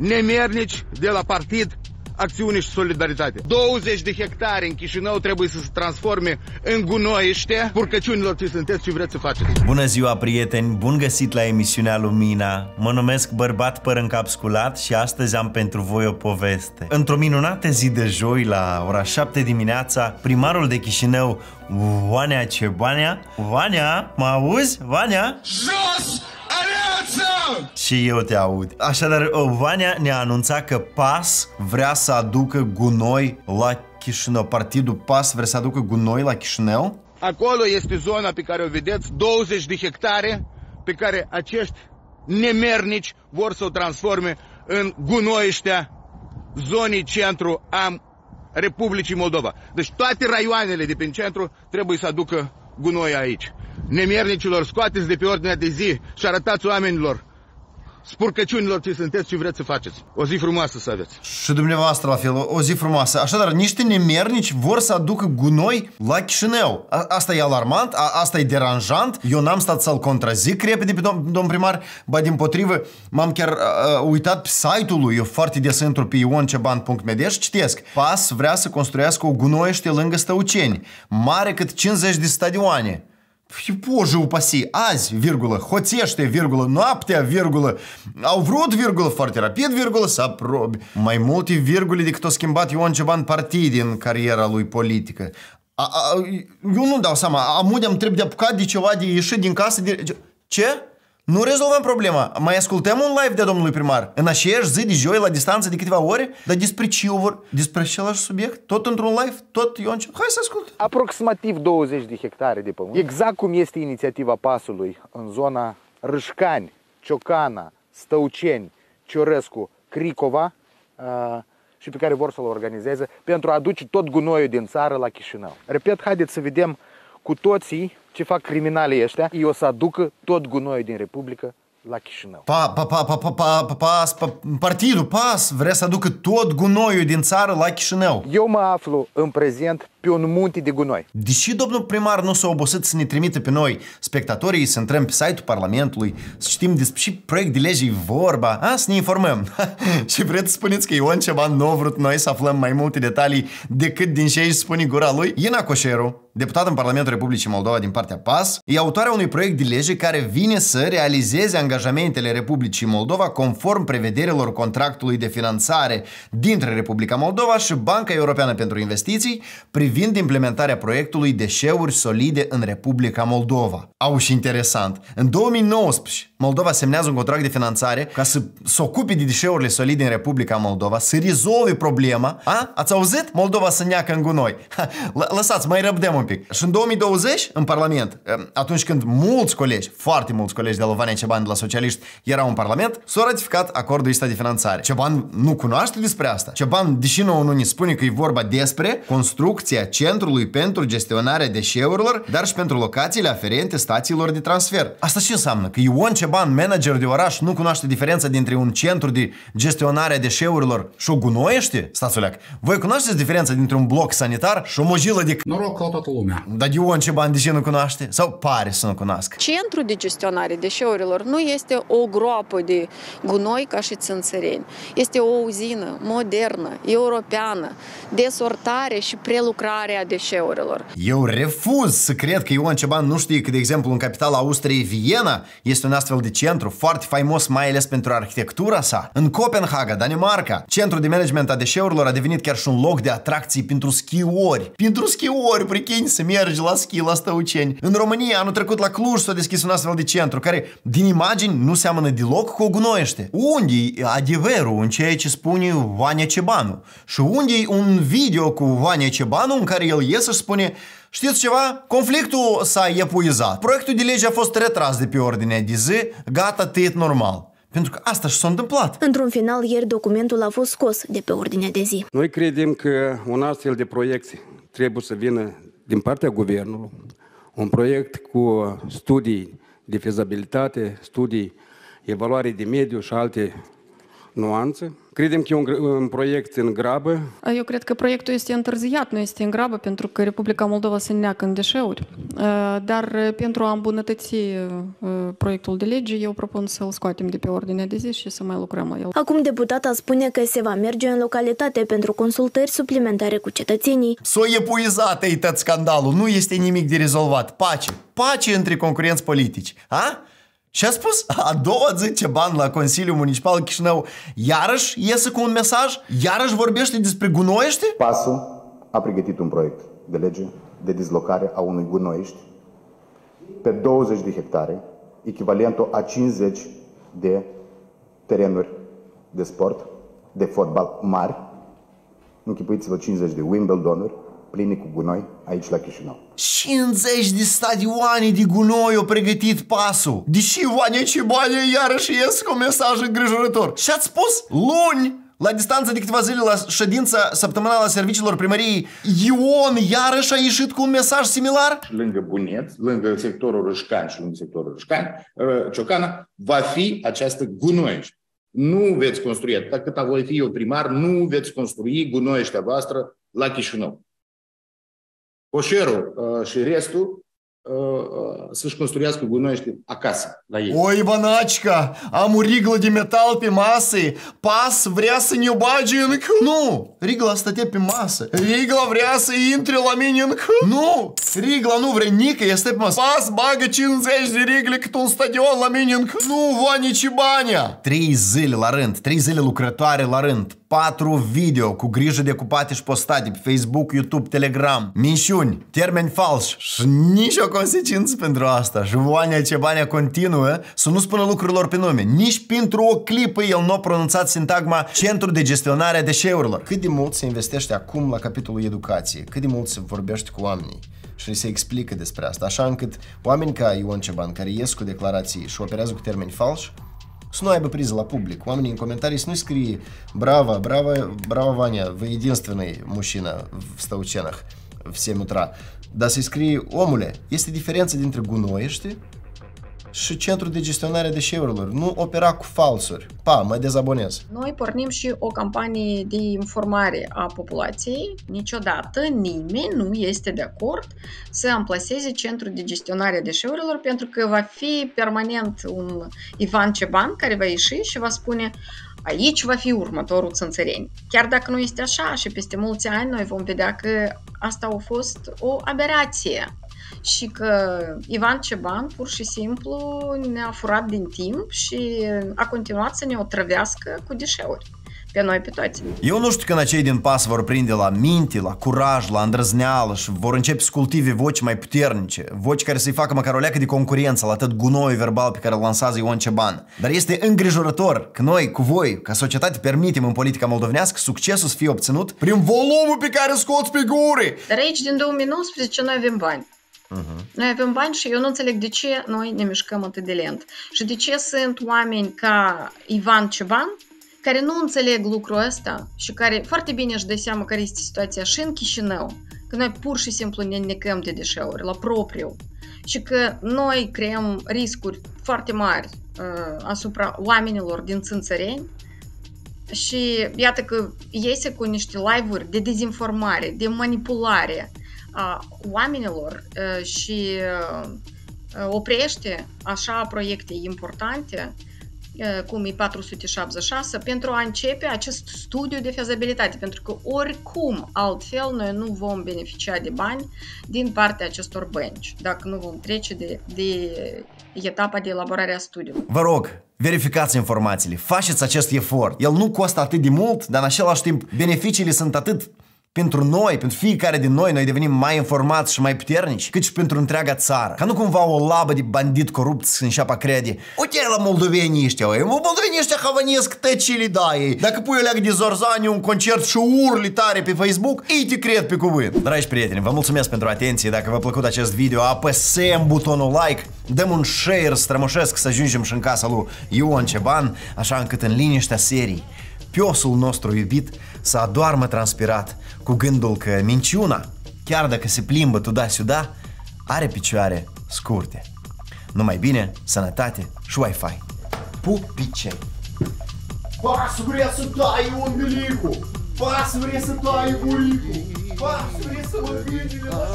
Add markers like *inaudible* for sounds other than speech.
nemernici de la partid acțiune și solidaritate. 20 de hectare în Chișinău trebuie să se transforme în gunoiște purcăciunilor ce sunteți și vreți să faceți. Bună ziua, prieteni! Bun găsit la emisiunea Lumina! Mă numesc Bărbat Păr Încapsculat și astăzi am pentru voi o poveste. Într-o minunată zi de joi, la ora 7 dimineața, primarul de Chișinău, Vanea Cebanea, Vanea, mă auzi? Vanea? Jos! Alianță! Și eu te aud. Așadar, Vania ne-a anunțat că PAS vrea să aducă gunoi la Chișinău. Partidul PAS vrea să aducă gunoi la Chișinău? Acolo este zona pe care o vedeți, 20 de hectare, pe care acești nemernici vor să o transforme în gunoiștea zonii centru a Republicii Moldova. Deci toate raioanele de prin centru trebuie să aducă gunoi aici. Nemernicilor, scoateți de pe ordinea de zi și arătați oamenilor spurcăciunilor ce sunteți și vreți să faceți. O zi frumoasă să aveți. Și dumneavoastră la fel, o zi frumoasă. Așadar, niște nemernici vor să aducă gunoi la Chișinău. A- asta e alarmant, a- asta e deranjant. Eu n-am stat să-l contrazic repede pe domn, domn primar, ba din potrivă, m-am chiar uh, uitat pe site-ul lui, eu foarte des intru pe ionceban.md și citesc. PAS vrea să construiască o gunoiește lângă Stăuceni, mare cât 50 de stadioane. Și Bоже упаси, azi, virgulă, hoțește, virgulă, noaptea, virgulă, au vrut, virgulă, foarte rapid, virgulă, să aprobi. Mai multe virgule decât a schimbat Ion Ceban partid în cariera lui politică. A, a, eu nu dau seama, amude am trebuie de apucat de ceva, de ieșit din casă, de... Ce? Nu rezolvăm problema. Mai ascultăm un live de domnului primar. În aceeași zi de joi, la distanță de câteva ore, dar despre ce vor? Despre același subiect? Tot într-un live? Tot Ion Ceban? Hai să ascult. aproximativ 20 de hectare de pământ. Exact cum este inițiativa pasului în zona Râșcani, Ciocana, Stăuceni, Ciorescu, Cricova uh, și pe care vor să-l organizeze pentru a aduce tot gunoiul din țară la Chișinău. Repet, haideți să vedem cu toții ce fac criminalii ăștia. Ei o să aducă tot gunoiul din Republică la Chișinău. Pa, pa, pa, pa, pa, pa, pa, pas, pa, partidul PAS vrea să aducă tot gunoiul din țară la Chișinău. Eu mă aflu în prezent pe un munte de gunoi. Deși domnul primar nu s-a obosit să ne trimită pe noi, spectatorii, să intrăm pe site-ul Parlamentului, să știm despre ce proiect de lege e vorba, a, să ne informăm. *laughs* și vreți să spuneți că Ion ceva nu a vrut noi să aflăm mai multe detalii decât din ce își spune gura lui? Ina Coșeru, deputat în Parlamentul Republicii Moldova din partea PAS, e autoarea unui proiect de lege care vine să realizeze angajamentele Republicii Moldova conform prevederilor contractului de finanțare dintre Republica Moldova și Banca Europeană pentru Investiții privind implementarea proiectului Deșeuri solide în Republica Moldova. Au și interesant. În 2019, Moldova semnează un contract de finanțare ca să se ocupe de deșeurile solide în Republica Moldova, să rezolve problema. A? Ați auzit? Moldova să neacă în gunoi. Ha, lă- Lăsați, mai răbdăm un pic. Și în 2020, în Parlament, atunci când mulți colegi, foarte mulți colegi de la Vania Ceban de la Socialiști erau în Parlament, s-a ratificat acordul ăsta de finanțare. Ceban nu cunoaște despre asta. Ceban, deși nouă nu ne spune că e vorba despre construcția centrului pentru gestionarea deșeurilor, dar și pentru locațiile aferente stațiilor de transfer. Asta ce înseamnă? Că Ion Ceban, manager de oraș, nu cunoaște diferența dintre un centru de gestionare a deșeurilor și o gunoiește? Stați o leac. Voi cunoașteți diferența dintre un bloc sanitar și o mojilă de... c- Noroc la toată lumea. Dar Ion Ceban de ce nu cunoaște? Sau pare să nu cunoască? Centrul de gestionare deșeurilor nu este o groapă de gunoi ca și țânțăreni. Este o uzină modernă, europeană, de sortare și prelucrare a deșeurilor. Eu refuz să cred că Ion Ceban nu știe că, de exemplu, în capitala Austriei, Viena, este un astfel de centru foarte faimos, mai ales pentru arhitectura sa. În Copenhaga, Danemarca, centrul de management a deșeurilor a devenit chiar și un loc de atracții pentru schiori. Pentru schiori, prichini, să mergi la schi la Stăuceni. În România, anul trecut la Cluj s-a deschis un astfel de centru, care, din imagini, nu seamănă deloc cu o gunoiește. Unde e adevărul în ceea ce spune Vania Cebanu? Și unde e un video cu Vania Cebanu în care el iese și spune Știți ceva? Conflictul s-a epuizat. Proiectul de lege a fost retras de pe ordinea de zi, gata, tăiet normal. Pentru că asta și s-a întâmplat. Într-un final, ieri documentul a fost scos de pe ordinea de zi. Noi credem că un astfel de proiect trebuie să vină din partea guvernului, un proiect cu studii de fezabilitate, studii, evaluare de mediu și alte nuanțe. Credem că e un, un proiect în grabă. Eu cred că proiectul este întârziat, nu este în grabă, pentru că Republica Moldova se neacă în deșeuri. Dar pentru a îmbunătăți proiectul de lege, eu propun să-l scoatem de pe ordinea de zi și să mai lucrăm la el. Acum deputata spune că se va merge în localitate pentru consultări suplimentare cu cetățenii. S-o epuizat ei tot scandalul, nu este nimic de rezolvat. Pace, pace între concurenți politici. A? Și a spus, a doua zi ce bani la Consiliul Municipal Chișinău iarăși iese cu un mesaj, iarăși vorbește despre gunoiește? PASul a pregătit un proiect de lege de dislocare a unui gunoiești pe 20 de hectare, echivalentul a 50 de terenuri de sport, de fotbal mari, închipuiți-vă 50 de Wimbledonuri, pline cu gunoi aici la Chișinău. 50 de stadioane de gunoi au pregătit pasul. Deși Vania Cibane iarăși ies cu un mesaj îngrijorător. Și ați spus luni la distanță de câteva zile la ședința săptămânală a serviciilor primăriei, Ion iarăși a ieșit cu un mesaj similar? Lângă Buneț, lângă sectorul Rășcan și lângă sectorul Rășcan, Ciocana, va fi această gunoiești. Nu veți construi, atâta cât voi fi eu primar, nu veți construi gunoieștea voastră la Chișinău coșerul uh, și restul uh, uh, să-și construiască gunoiește acasă, la ei. Oi, Banacica, am o riglă de metal pe masă, pas vrea să ne bage în c... Nu, rigla stătea pe masă. Rigla vrea să intre la mine în c... Nu, rigla nu vrea nică, este pe masă. Pas bagă 50 de rigle cât un stadion la mine în c... Nu, Vani bania. Trei zile la rând, trei zile lucrătoare la rând, patru video cu grijă de ocupate și postate pe Facebook, YouTube, Telegram, minciuni, termeni falși și nicio consecință pentru asta. Și Vania Cebania continuă să nu spună lucrurilor pe nume. Nici pentru o clipă el nu a pronunțat sintagma Centru de gestionare a deșeurilor. Cât de mult se investește acum la capitolul educație? Cât de mult se vorbește cu oamenii? și se explică despre asta, așa încât oameni ca Ion Ceban, care ies cu declarații și operează cu termeni falși, să nu aibă priză la public. Oamenii în comentarii să nu scrie Bravo, bravo, bravo, Vania, вы единственный мужчина в Стаученах в 7 утра. Dar să-i scrie, omule, este diferență dintre gunoiește și Centrul de Gestionare a Deșeurilor. Nu opera cu falsuri. Pa, mă dezabonez. Noi pornim și o campanie de informare a populației. Niciodată nimeni nu este de acord să amplaseze Centrul de Gestionare a Deșeurilor pentru că va fi permanent un Ivan Ceban care va ieși și va spune aici va fi următorul țânțăreni. Chiar dacă nu este așa și peste mulți ani noi vom vedea că asta a fost o aberație și că Ivan Ceban pur și simplu ne-a furat din timp și a continuat să ne otrăvească cu deșeuri pe noi, pe toți. Eu nu știu când acei din pas vor prinde la minte, la curaj, la îndrăzneală și vor începe să cultive voci mai puternice, voci care să-i facă măcar o leacă de concurență la atât gunoi verbal pe care îl lansează Ion Ceban. Dar este îngrijorător că noi, cu voi, ca societate, permitem în politica moldovenească succesul să fie obținut prin volumul pe care scoți pe guri. Dar aici, din 2019, noi avem bani. Uh-huh. Noi avem bani și eu nu înțeleg de ce noi ne mișcăm atât de lent. Și de ce sunt oameni ca Ivan Ceban, care nu înțeleg lucrul ăsta și care foarte bine își dă seama care este situația și în Chișinău, că noi pur și simplu ne necăm de deșeuri la propriu. Și că noi creăm riscuri foarte mari uh, asupra oamenilor din Țânțăreni și iată că iese cu niște live-uri de dezinformare, de manipulare, a oamenilor și oprește așa proiecte importante cum e 476, pentru a începe acest studiu de fezabilitate, pentru că oricum altfel noi nu vom beneficia de bani din partea acestor bănci, dacă nu vom trece de, de etapa de elaborare a studiului. Vă rog, verificați informațiile, faceți acest efort. El nu costă atât de mult, dar în același timp beneficiile sunt atât pentru noi, pentru fiecare din noi, noi devenim mai informați și mai puternici, cât și pentru întreaga țară. Ca nu cumva o labă de bandit corupți înșeapă crede. Uite la moldovenii ăștia, oi, moldovenii ăștia havanesc tăcile da ei. Dacă pui o leagă de zorzani un concert și urli tare pe Facebook, ei te cred pe cuvânt. Dragi prieteni, vă mulțumesc pentru atenție. Dacă v-a plăcut acest video, apăsăm butonul like, dăm un share strămoșesc să ajungem și în casa lui Ion Ceban, așa încât în liniștea serii, piosul nostru iubit să adoarmă transpirat cu gândul că minciuna, chiar dacă se plimbă tu da suda are picioare scurte. Numai bine, sănătate și Wi-Fi. Pupicei! Pas vrea să tai umbilicul! Pas vrea să tai buricul! Pas vrea să mă vine la